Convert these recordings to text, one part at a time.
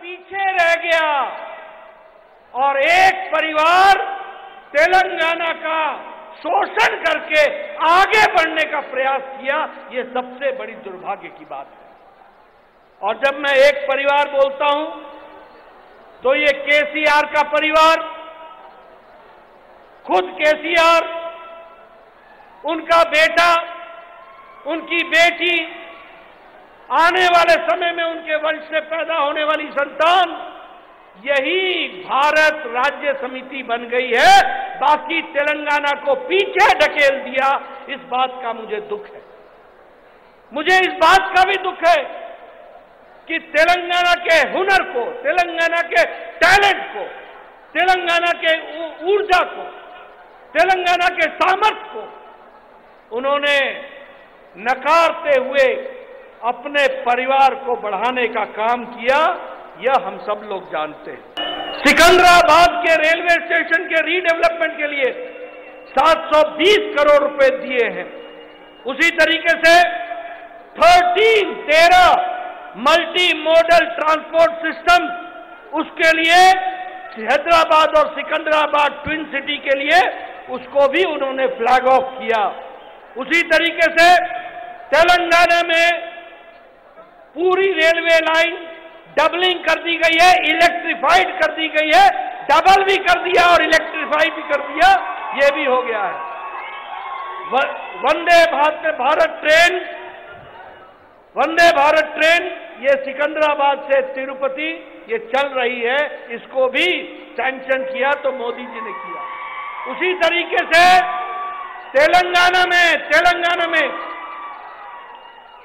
पीछे रह गया और एक परिवार तेलंगाना का शोषण करके आगे बढ़ने का प्रयास किया, ये सबसे बड़ी दुर्भाग्य की बात है। और जब मैं एक परिवार बोलता हूँ तो ये केसीआर का परिवार, खुद केसीआर, उनका बेटा, उनकी बेटी आने वाले समय में उनके वंश से पैदा होने वाली संतान, यही भारत राज्य समिति बन गई है। बाकी तेलंगाना को पीछे ढकेल दिया, इस बात का मुझे दुख है। मुझे इस बात का भी दुख है कि तेलंगाना के हुनर को, तेलंगाना के टैलेंट को, तेलंगाना के ऊर्जा को, तेलंगाना के सामर्थ्य को उन्होंने नकारते हुए अपने परिवार को बढ़ाने का काम किया, यह हम सब लोग जानते हैं। सिकंदराबाद के रेलवे स्टेशन के रीडेवलपमेंट के लिए 720 करोड़ रुपए दिए हैं। उसी तरीके से 13 तेरह मल्टी मॉडल ट्रांसपोर्ट सिस्टम उसके लिए हैदराबाद और सिकंदराबाद ट्विन सिटी के लिए उसको भी उन्होंने फ्लैग ऑफ़ किया। उसी तरीके से तेलंगाना में पूरी रेलवे लाइन डबलिंग कर दी गई है इलेक्ट्रिफाइड कर दी गई है डबल भी कर दिया और इलेक्ट्रिफाइड भी कर दिया, ये भी हो गया है। वंदे भारत भारत ट्रेन, वंदे भारत ट्रेन, ये सिकंदराबाद से तिरुपति, ये चल रही है, इसको भी सैंक्शन किया तो मोदी जी ने किया। उसी तरीके से तेलंगाना में तेलंगाना में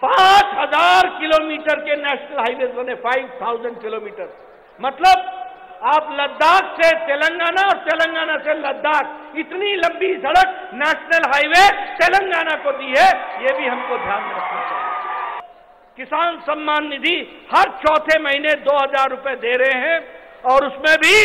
पाँच हज़ार किलोमीटर के नेशनल हाईवे बने, फाइव थाउज़ेंड किलोमीटर। मतलब आप लद्दाख से तेलंगाना और तेलंगाना से लद्दाख, इतनी लंबी सड़क नेशनल हाईवे तेलंगाना को दी है, ये भी हमको ध्यान रखना चाहिए। किसान सम्मान निधि हर चौथे महीने दो हज़ार रुपए दे रहे हैं और उसमें भी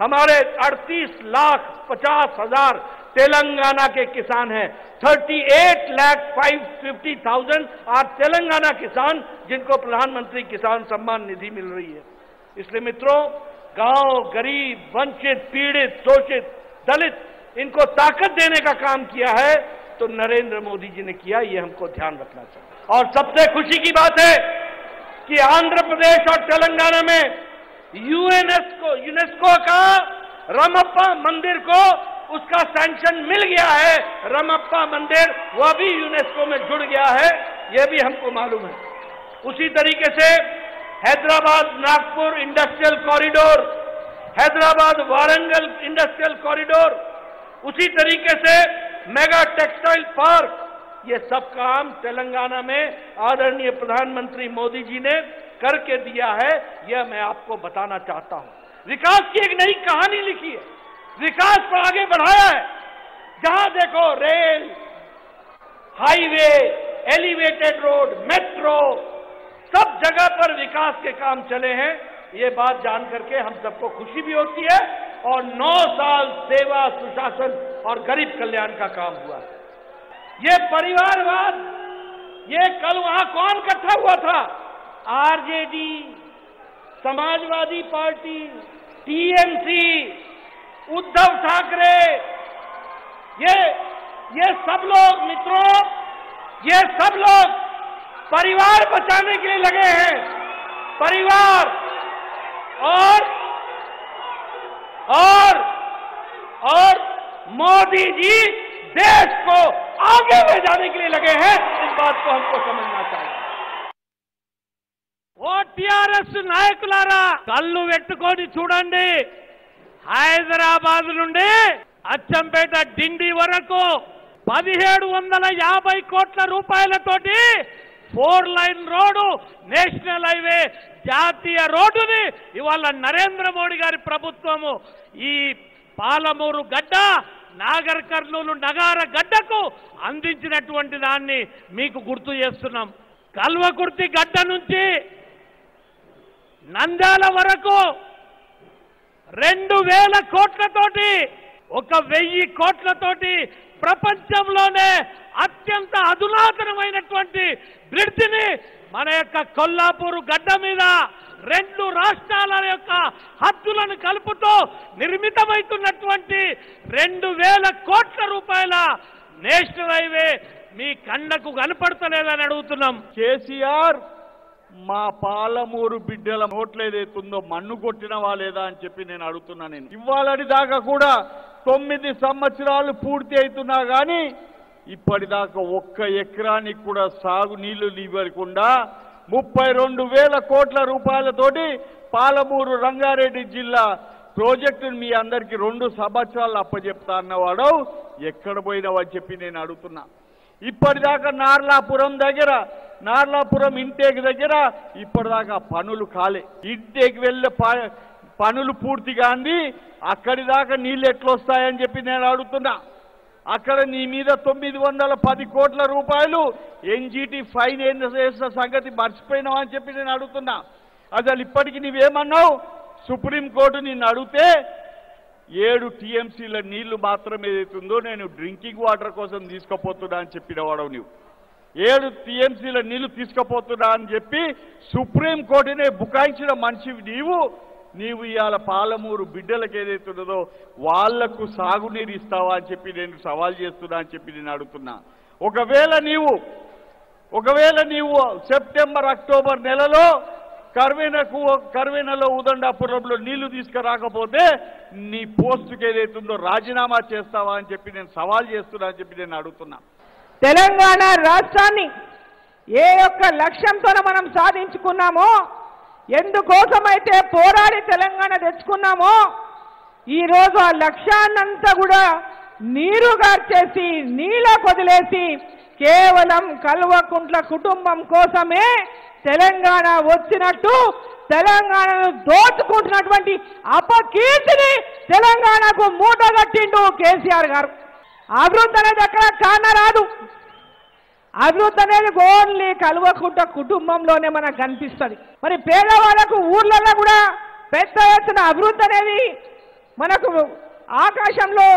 हमारे 38 लाख पचास हज़ार तेलंगाना के किसान हैं। 38 लाख फाइव फिफ्टी थाउज़ेंड आज तेलंगाना किसान जिनको प्रधानमंत्री किसान सम्मान निधि मिल रही है। इसलिए मित्रों, गाँव गरीब, वंचित, पीड़ित, शोषित, दलित, इनको ताकत देने का काम किया है तो नरेंद्र मोदी जी ने किया, ये हमको ध्यान रखना चाहिए। और सबसे खुशी की बात है कि आंध्र प्रदेश और तेलंगाना में यूएनएसको यूनेस्को का रमप्पा मंदिर को उसका सैंक्शन मिल गया है। रमप्पा मंदिर, वह भी यूनेस्को में जुड़ गया है यह भी हमको मालूम है। उसी तरीके से Hyderabad Nagpur industrial corridor Hyderabad Warangal industrial corridor उसी तरीके से मेगा टेक्सटाइल पार्क ये सब काम तेलंगाना में आदरणीय प्रधानमंत्री मोदी जी ने करके दिया है, यह मैं आपको बताना चाहता हूँ। विकास की एक नई कहानी लिखी है। विकास पर आगे बढ़ाया है। जहाँ देखो, rail, highway, elevated road, metro, सब जगह पर विकास के काम चले हैं। ये बात जान करके हम सबको खुशी भी होती है और 9 साल सेवा, सुशासन और गरीब कल्याण का काम हुआ। है ये परिवारवाद, ये कल वहाँ कौन इकट्ठा हुआ था? RJD, Samajwadi party, TMC, Uddhav Thackeray, ये ये सब लोग मित्रों, ये सब लोग परिवार बचाने के लिए लगे हैं। परिवार और और और मोदी जी देश को आगे ले जाने के लिए लगे हैं। इस बात को हमको समझना चाहिए। ఓ టిఆర్ఎస్ నాయకులారా కళ్ళు పెట్టుకొని చూడండి. హైదరాబాద్ నుండి అచ్చంపేట డిండి వరకు పదిహేడు వందల యాభై కోట్ల రూపాయలతోటి four lane road national highway జాతీయ రోడ్డుని ఇవాళ నరేంద్ర మోడీ గారి ప్రభుత్వము ఈ పాలమూరు గడ్డ నాగర్ కర్నూలు నగార గడ్డకు అందించినటువంటి దాన్ని మీకు గుర్తు చేస్తున్నాం. కల్వకుర్తి గడ్డ నుంచి నంద్యాల వరకు రెండు వేల కోట్లతోటి ఒక వెయ్యి కోట్లతోటి ప్రపంచంలోనే అత్యంత అధునాతనమైనటువంటి బ్రిడ్జిని మన యొక్క కొల్లాపూరు గడ్డ మీద రెండు రాష్ట్రాల యొక్క హద్దులను కలుపుతూ నిర్మితమవుతున్నటువంటి రెండు వేల కోట్ల రూపాయల నేషనల్ హైవే మీ కళ్ళకు కనపడతలేదని అడుగుతున్నాం. కేసీఆర్ మా పాలమూరు బిడ్డల నోట్లు ఏదైతుందో మన్ను కొట్టినవా లేదా అని చెప్పి నేను అడుగుతున్నా నేను. ఇవ్వాలని దాకా కూడా తొమ్మిది సంవత్సరాలు పూర్తి అవుతున్నా కానీ ఇప్పటిదాకా ఒక్క ఎకరానికి కూడా సాగు నీళ్ళు ఇవ్వకుండా ముప్పై రెండు వేల కోట్ల రూపాయలతోటి పాలమూరు రంగారెడ్డి జిల్లా ప్రాజెక్టును మీ అందరికీ రెండు సంవత్సరాలు అప్పచెప్తా అన్నవాడు ఎక్కడ పోయినావని చెప్పి నేను అడుగుతున్నా. ఇప్పటిదాకా నార్లాపురం దగ్గర నార్లాపురం ఇంటేక్ దగ్గర ఇప్పటిదాకా పనులు కాలే. ఇంటేకి వెళ్ళే ప- పనులు పూర్తిగా అంది అక్కడి దాకా నీళ్ళు ఎట్లొస్తాయని చెప్పి నేను అడుగుతున్నా. అక్కడ నీ మీద తొమ్మిది వందల పది కోట్ల రూపాయలు ఎన్జిటి ఫైన్ ఏం చేసిన సంగతి మర్చిపోయినావు అని చెప్పి నేను అడుగుతున్నా. అసలు ఇప్పటికి నీవేమన్నావు సుప్రీంకోర్టు నిన్ను అడిగితే ఏడు టీఎంసీల నీళ్ళు మాత్రం ఏదైతుందో నేను డ్రింకింగ్ వాటర్ కోసం తీసుకుపోతున్నా అని చెప్పిన నువ్వు ఏడు టీఎంసీల నీళ్ళు తీసుకుపోతున్నా అని చెప్పి సుప్రీంకోర్టునే బుకాయించిన మనిషి నీవు. నీవు ఇవాళ పాలమూరు బిడ్డలకు ఏదైతున్నదో వాళ్ళకు సాగునీరు ఇస్తావా అని చెప్పి నేను సవాల్ చేస్తున్నా అని చెప్పి నేను అడుగుతున్నా. ఒకవేళ నీవు ఒకవేళ నీవు సెప్టెంబర్ అక్టోబర్ నెలలో కర్వేనకు కర్వేనలో ఉదండాపురంలో నీళ్ళు తీసుకురాకపోతే నీ పోస్టుకి ఏదైతుందో రాజీనామా చేస్తావా అని చెప్పి నేను సవాల్ చేస్తున్నా అని చెప్పి నేను అడుగుతున్నా. తెలంగాణ రాష్ట్రాన్ని ఏ యొక్క లక్ష్యంతో మనం సాధించుకున్నామో ఎందుకోసమైతే పోరాడి తెలంగాణ తెచ్చుకున్నామో ఈరోజు ఆ లక్ష్యాన్నంతా కూడా నీరు గార్చేసి నీళ్ళ కొదిలేసి కేవలం కల్వకుంట్ల కుటుంబం కోసమే తెలంగాణ వచ్చినట్టు తెలంగాణను దోచుకుంటున్నటువంటి అపకీర్తిని తెలంగాణకు మూటగట్టిండు కేసీఆర్ గారు. అభివృద్ధి అనేది ఎక్కడ కానరాదు అభివృద్ధి అనేది ఓన్లీ కలువకుంట కుటుంబంలోనే మనకు కనిపిస్తుంది. మరి పేదవాళ్ళకు ఊర్లలో కూడా పెద్ద ఎత్తున అభివృద్ధి అనేది మనకు ఆకాశంలో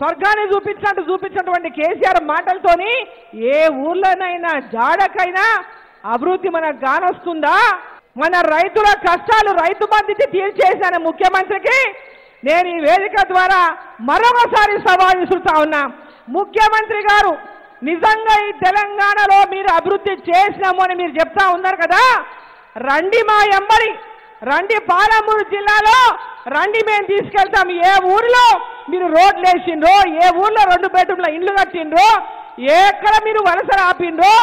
స్వర్గాన్ని చూపించినట్టు చూపించినటువంటి కేసీఆర్ మాటలతోని ఏ ఊర్లోనైనా జాడకైనా అభివృద్ధి మనకు కానొస్తుందా? మన రైతుల కష్టాలు రైతు బాధ్యత తీర్చేసిన ముఖ్యమంత్రికి. నేను ఈ వేదిక ద్వారా మరొకసారి సవాల్ విసురుతా ఉన్నా. ముఖ్యమంత్రి గారు నిజంగా ఈ తెలంగాణలో మీరు అభివృద్ధి చేసినాము అని మీరు చెప్తా ఉన్నారు కదా? రండి మా ఎంబడి రండి పాలమూరు జిల్లాలో రండి మేము తీసుకెళ్తాం. ఏ ఊరిలో మీరు రోడ్లు వేసిండ్రో ఏ ఊర్లో రెండు బెడ్రూమ్ల ఇండ్లు కట్టిండ్రో ఎక్కడ మీరు వలస ఆపిండ్రో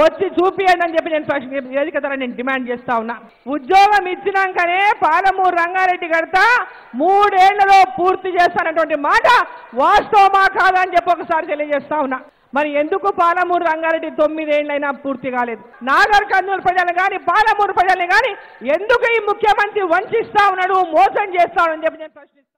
వచ్చి చూపియండి అని చెప్పి నేను వేదిక ద్వారా నేను డిమాండ్ చేస్తా ఉన్నా. ఉద్యోగం ఇచ్చినాకనే పాలమూరు రంగారెడ్డి కడతా మూడేళ్ళలో పూర్తి చేస్తానటువంటి మాట వాస్తవమా కాదా అని చెప్పి ఒకసారి తెలియజేస్తా ఉన్నా. మరి ఎందుకు పాలమూరు రంగారెడ్డి తొమ్మిదేళ్ళైనా పూర్తి కాలేదు? నాగర్ కర్నూలు ప్రజలు కానీ పాలమూరు ప్రజల్ని కానీ ఎందుకు ఈ ముఖ్యమంత్రి వంచిస్తా ఉన్నాడు మోసం చేస్తా అని చెప్పి నేను ప్రశ్నిస్తాను